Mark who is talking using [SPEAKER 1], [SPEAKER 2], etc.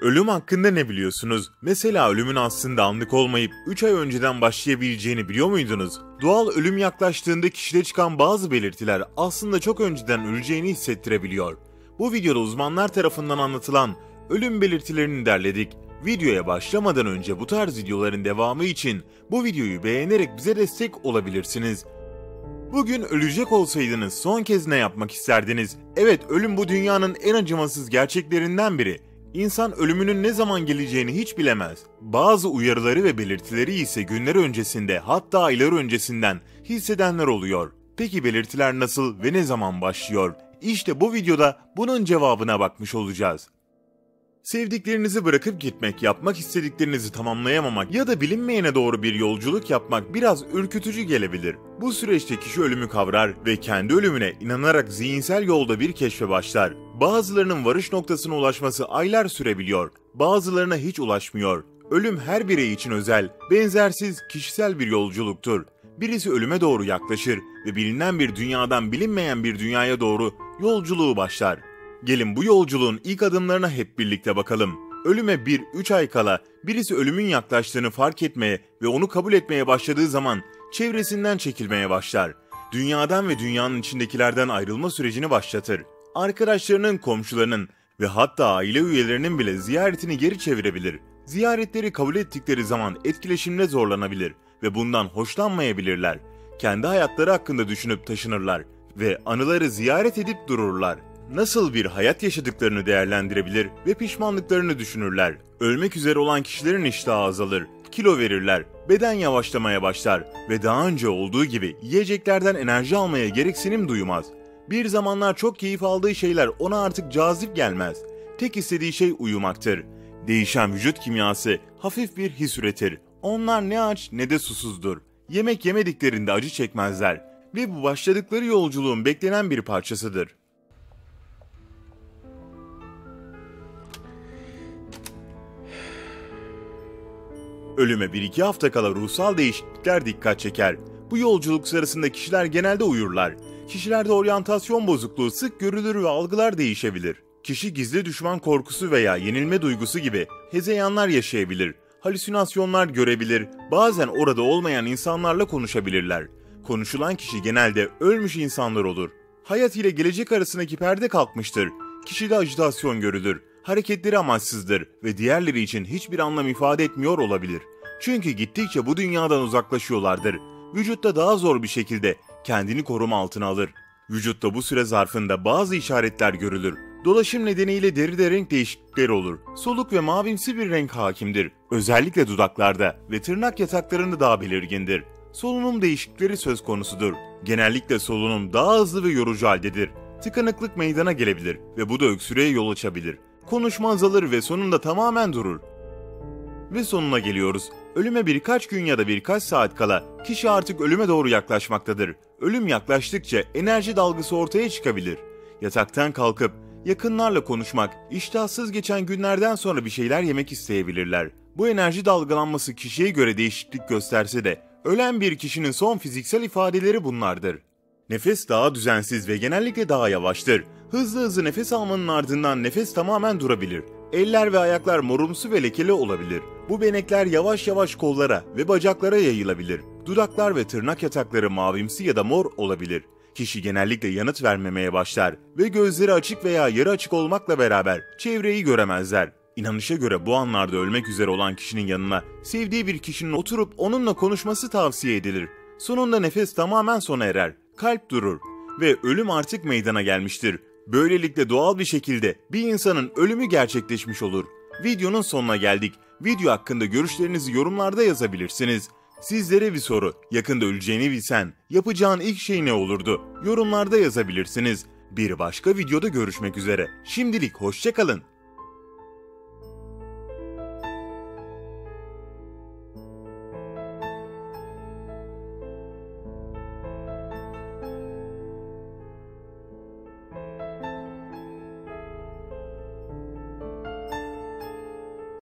[SPEAKER 1] Ölüm hakkında ne biliyorsunuz? Mesela ölümün aslında anlık olmayıp 3 ay önceden başlayabileceğini biliyor muydunuz? Doğal ölüm yaklaştığında kişide çıkan bazı belirtiler aslında çok önceden öleceğini hissettirebiliyor. Bu videoda uzmanlar tarafından anlatılan ölüm belirtilerini derledik. Videoya başlamadan önce bu tarz videoların devamı için bu videoyu beğenerek bize destek olabilirsiniz. Bugün ölecek olsaydınız son kez ne yapmak isterdiniz? Evet ölüm bu dünyanın en acımasız gerçeklerinden biri. İnsan ölümünün ne zaman geleceğini hiç bilemez. Bazı uyarıları ve belirtileri ise günler öncesinde hatta aylar öncesinden hissedenler oluyor. Peki belirtiler nasıl ve ne zaman başlıyor? İşte bu videoda bunun cevabına bakmış olacağız. Sevdiklerinizi bırakıp gitmek, yapmak istediklerinizi tamamlayamamak ya da bilinmeyene doğru bir yolculuk yapmak biraz ürkütücü gelebilir. Bu süreçte kişi ölümü kavrar ve kendi ölümüne inanarak zihinsel yolda bir keşfe başlar. Bazılarının varış noktasına ulaşması aylar sürebiliyor, bazılarına hiç ulaşmıyor. Ölüm her birey için özel, benzersiz, kişisel bir yolculuktur. Birisi ölüme doğru yaklaşır ve bilinen bir dünyadan bilinmeyen bir dünyaya doğru yolculuğu başlar. Gelin bu yolculuğun ilk adımlarına hep birlikte bakalım. Ölüme 1-3 ay kala birisi ölümün yaklaştığını fark etmeye ve onu kabul etmeye başladığı zaman çevresinden çekilmeye başlar. Dünyadan ve dünyanın içindekilerden ayrılma sürecini başlatır. Arkadaşlarının, komşularının ve hatta aile üyelerinin bile ziyaretini geri çevirebilir. Ziyaretleri kabul ettikleri zaman etkileşimde zorlanabilir ve bundan hoşlanmayabilirler. Kendi hayatları hakkında düşünüp taşınırlar ve anıları ziyaret edip dururlar nasıl bir hayat yaşadıklarını değerlendirebilir ve pişmanlıklarını düşünürler. Ölmek üzere olan kişilerin iştahı azalır, kilo verirler, beden yavaşlamaya başlar ve daha önce olduğu gibi yiyeceklerden enerji almaya gereksinim duymaz. Bir zamanlar çok keyif aldığı şeyler ona artık cazip gelmez. Tek istediği şey uyumaktır. Değişen vücut kimyası hafif bir his üretir. Onlar ne aç ne de susuzdur. Yemek yemediklerinde acı çekmezler ve bu başladıkları yolculuğun beklenen bir parçasıdır. Ölüme bir iki hafta kala ruhsal değişiklikler dikkat çeker. Bu yolculuk sırasında kişiler genelde uyurlar. Kişilerde oryantasyon bozukluğu sık görülür ve algılar değişebilir. Kişi gizli düşman korkusu veya yenilme duygusu gibi hezeyanlar yaşayabilir. Halüsinasyonlar görebilir, bazen orada olmayan insanlarla konuşabilirler. Konuşulan kişi genelde ölmüş insanlar olur. Hayat ile gelecek arasındaki perde kalkmıştır. Kişide ajitasyon görülür hareketleri amaçsızdır ve diğerleri için hiçbir anlam ifade etmiyor olabilir. Çünkü gittikçe bu dünyadan uzaklaşıyorlardır. Vücutta daha zor bir şekilde kendini koruma altına alır. Vücutta bu süre zarfında bazı işaretler görülür. Dolaşım nedeniyle deride renk değişiklikleri olur. Soluk ve mavimsi bir renk hakimdir. Özellikle dudaklarda ve tırnak yataklarında daha belirgindir. Solunum değişiklikleri söz konusudur. Genellikle solunum daha hızlı ve yorucu haldedir. Tıkanıklık meydana gelebilir ve bu da öksürüğe yol açabilir konuşma azalır ve sonunda tamamen durur. Ve sonuna geliyoruz. Ölüme birkaç gün ya da birkaç saat kala kişi artık ölüme doğru yaklaşmaktadır. Ölüm yaklaştıkça enerji dalgası ortaya çıkabilir. Yataktan kalkıp yakınlarla konuşmak, iştahsız geçen günlerden sonra bir şeyler yemek isteyebilirler. Bu enerji dalgalanması kişiye göre değişiklik gösterse de ölen bir kişinin son fiziksel ifadeleri bunlardır. Nefes daha düzensiz ve genellikle daha yavaştır. Hızlı hızlı nefes almanın ardından nefes tamamen durabilir. Eller ve ayaklar morumsu ve lekeli olabilir. Bu benekler yavaş yavaş kollara ve bacaklara yayılabilir. Dudaklar ve tırnak yatakları mavimsi ya da mor olabilir. Kişi genellikle yanıt vermemeye başlar ve gözleri açık veya yarı açık olmakla beraber çevreyi göremezler. İnanışa göre bu anlarda ölmek üzere olan kişinin yanına sevdiği bir kişinin oturup onunla konuşması tavsiye edilir. Sonunda nefes tamamen sona erer, kalp durur ve ölüm artık meydana gelmiştir. Böylelikle doğal bir şekilde bir insanın ölümü gerçekleşmiş olur. Videonun sonuna geldik. Video hakkında görüşlerinizi yorumlarda yazabilirsiniz. Sizlere bir soru. Yakında öleceğini bilsen yapacağın ilk şey ne olurdu? Yorumlarda yazabilirsiniz. Bir başka videoda görüşmek üzere. Şimdilik hoşçakalın.